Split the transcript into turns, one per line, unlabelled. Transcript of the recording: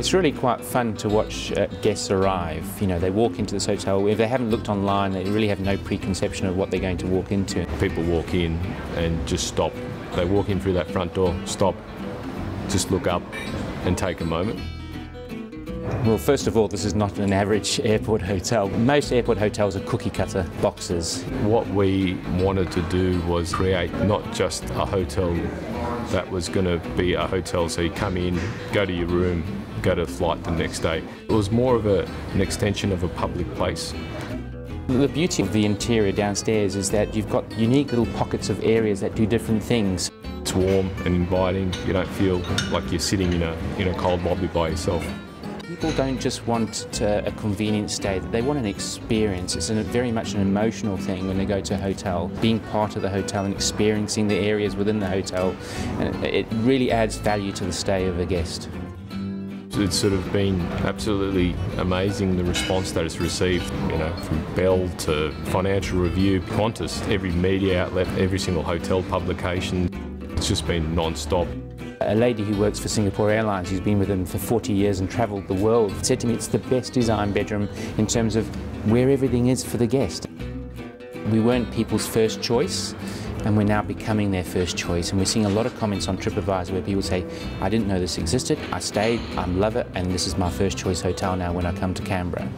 It's really quite fun to watch uh, guests arrive. You know, they walk into this hotel. If they haven't looked online, they really have no preconception of what they're going to walk into.
People walk in and just stop. They walk in through that front door, stop, just look up and take a moment.
Well, first of all, this is not an average airport hotel. Most airport hotels are cookie cutter boxes.
What we wanted to do was create not just a hotel that was going to be a hotel so you come in, go to your room, go to flight the next day. It was more of a, an extension of a public place.
The beauty of the interior downstairs is that you've got unique little pockets of areas that do different things.
It's warm and inviting. You don't feel like you're sitting in a, in a cold lobby by yourself.
People don't just want a convenient stay, they want an experience. It's a, very much an emotional thing when they go to a hotel. Being part of the hotel and experiencing the areas within the hotel, it really adds value to the stay of a guest.
It's sort of been absolutely amazing the response that it's received, you know, from Belle to Financial Review, Qantas, every media outlet, every single hotel publication. It's just been non-stop.
A lady who works for Singapore Airlines, who's been with them for 40 years and travelled the world, said to me it's the best design bedroom in terms of where everything is for the guest. We weren't people's first choice, and we're now becoming their first choice. And we're seeing a lot of comments on TripAdvisor where people say, I didn't know this existed, I stayed, I love it, and this is my first choice hotel now when I come to Canberra.